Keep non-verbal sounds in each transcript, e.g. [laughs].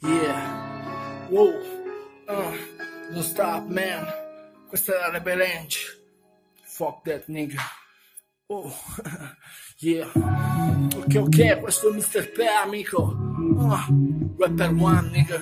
Yeah. Wow. Uh, don't stop, man. Questa è la Rebelange. Fuck that nigga. Oh. [laughs] yeah. Ok, ok, questo è Mr. P, amico. Uh, rapper one, nigga.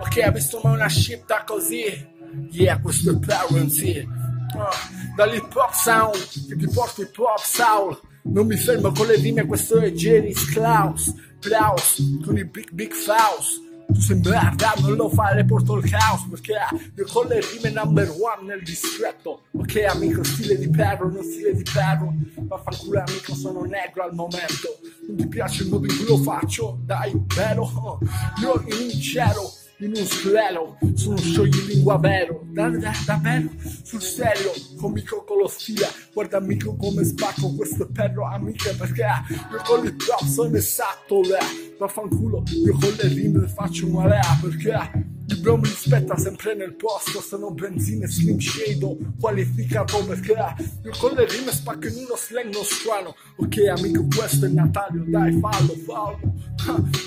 Ok, hai visto mai una scippta così? Yeah, questo è Parent, sì. Uh, dall'hip hop sound che ti porto hip hop soul. Non mi fermo con le rime, questo è Janis Klaus. Klaus con i Big Big Faust. Tu sei merda, non lo fare, porto il caos perché io con le rime number one nel distretto. Ok amico, stile di perro, non stile di perro. Vaffanculo amico, sono negro al momento. Non ti piace il modo in cui lo faccio? Dai, vero? Io in cielo in un sclero, sono scioglilingua vero, da, da, davvero, sul serio, comico con lo stile, guarda amico come spacco questo perro amiche perché io con il drop sono esatto, le, vaffanculo, io con le rime faccio male perché bro mi rispetta sempre nel posto, sono benzine slim shade qualificato perché io con le rime spacco in uno slang non strano, ok amico questo è Natale, dai fallo, fallo,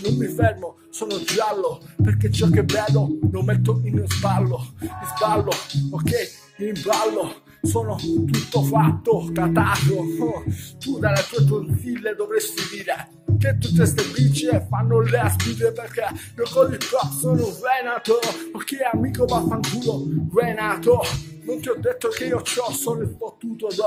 non mi fermo, sono giallo perché ciò che vedo lo metto in sballo, in sballo, ok, in ballo, sono tutto fatto, catato, oh, tu dalle tue tonsille dovresti dire che tutte queste bici fanno le aspide perché io con il pop sono Renato, ok amico vaffanculo, Renato, non ti ho detto che io c'ho solo il fottuto do.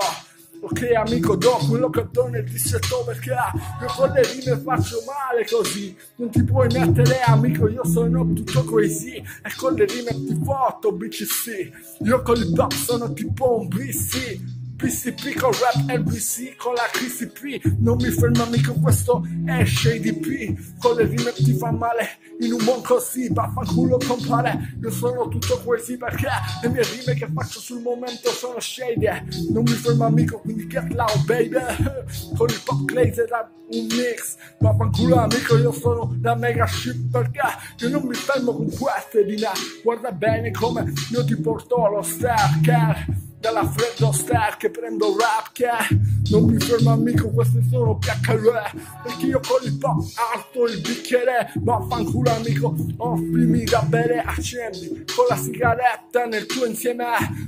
Ok amico do quello che do nel dissetto perché io con le rime faccio male così. Non ti puoi mettere amico io sono tutto così. E con le rime ti fotto BCC Io con il pop sono tipo un BC PCP con rap NBC con la KCP Non mi fermo amico questo è Shady P. Con le rime ti fa male in un mondo così Vaffanculo compare. Io sono tutto così perché le mie rime che faccio sul momento sono shady Non mi fermo amico quindi get loud baby. [laughs] Con il pop glaze da un mix Vaffanculo amico io sono la mega shit perché Io non mi fermo con queste di me. Guarda bene come io ti porto allo stacker dalla freddo star che prendo rap che non mi fermo amico questi sono PHR perché io con il pop alto il bicchiere vaffanculo amico offrimi da bere accendi con la sigaretta nel tuo insieme.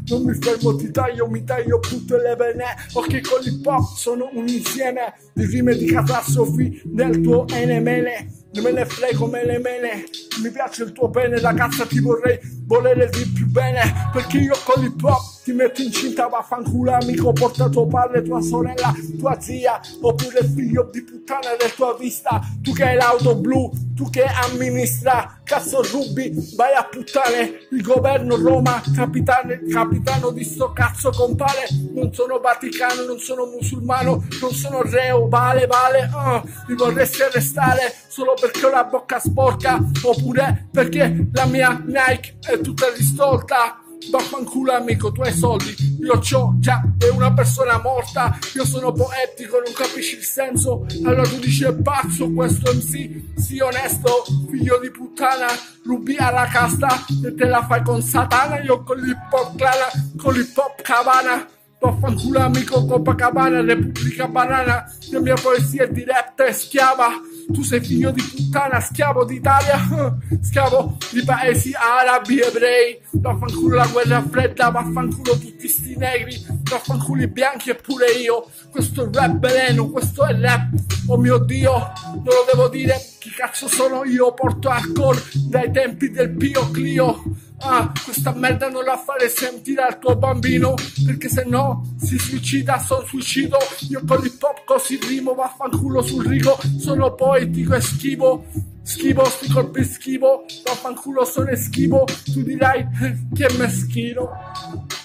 Non mi fermo ti taglio mi taglio tutte le vene. Ok con il pop sono un insieme di rime di catastrofi nel tuo enemene me ne frego me le mene. Mi piace il tuo bene ragazza ti vorrei volere di più bene. Perché io con l'hip hop ti metto incinta vaffanculo amico porta tuo padre tua sorella tua zia oppure figlio di puttana del tua vista. Tu che hai l'auto blu tu che amministra cazzo rubi vai a puttane. Il governo Roma capitano, capitano di sto cazzo compare. Non sono Vaticano non sono musulmano non sono reo vale vale. Uh, mi vorresti arrestare solo perché ho la bocca sporca oppure perché la mia Nike è tutta distolta Vaffanculo amico, tu hai soldi, io c'ho già, è una persona morta, io sono poetico, non capisci il senso, allora tu dici è pazzo questo MC, sii onesto, figlio di puttana, rubi alla casta e te la fai con Satana, io con l'hip hop clana, con l'hip hop cavana, vaffanculo amico, Copacabana, Repubblica Banana, la mia poesia è diretta e schiava, tu sei figlio di puttana, schiavo d'Italia, [laughs] schiavo di paesi arabi, ebrei, vaffanculo la guerra fredda, vaffanculo tutti sti negri, vaffanculo i bianchi e pure io, questo è rap veleno, questo è rap, oh mio Dio, non lo devo dire, chi cazzo sono? Io, porto hardcore dai tempi del Pio Clio, Ah, questa merda non la fare sentire al tuo bambino Perché se no si suicida, sono suicido. Io con l'hip hop così rimo, vaffanculo sul rigo Sono poetico e schivo. Schivo, sti colpi schivo Vaffanculo sono schivo. Tu dirai [laughs] che è meschino?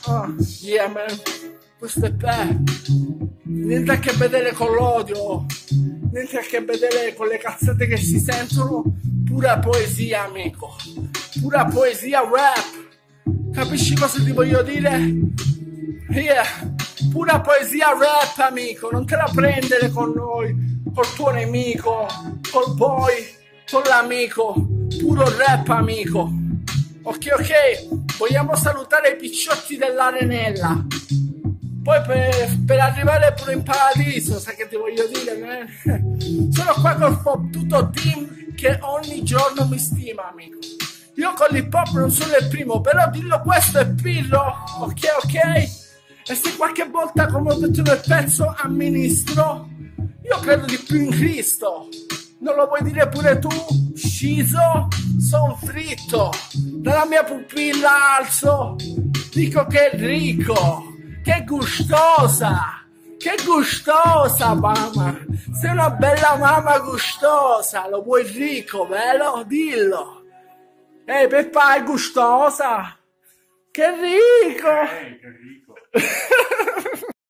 Ah, yeah man Questo è te. Niente a che vedere con l'odio Niente a che vedere con le cazzate che si sentono. Pura poesia amico pura poesia rap. Capisci cosa ti voglio dire? Yeah, pura poesia rap, amico. Non te la prendere con noi, col tuo nemico, col boy, con l'amico. Puro rap, amico. Ok, ok. Vogliamo salutare i picciotti dell'arenella. Poi per, per, arrivare pure in paradiso, sai che ti voglio dire? Eh? [laughs] Sono qua col tutto team che ogni giorno mi stima, amico. Io con l'hip hop non sono il primo, però dillo questo è pillo, ok ok? E se qualche volta, come ho detto nel pezzo, amministro, io credo di più in Cristo. Non lo vuoi dire pure tu? Sciso? Son fritto. Dalla mia pupilla alzo. Dico che è ricco. Che gustosa. Che gustosa, mamma! Sei una bella mamma gustosa! Lo vuoi ricco, vero? Dillo! Ehi, Peppa è gustosa! Che ricco! Eh, che ricco! [laughs]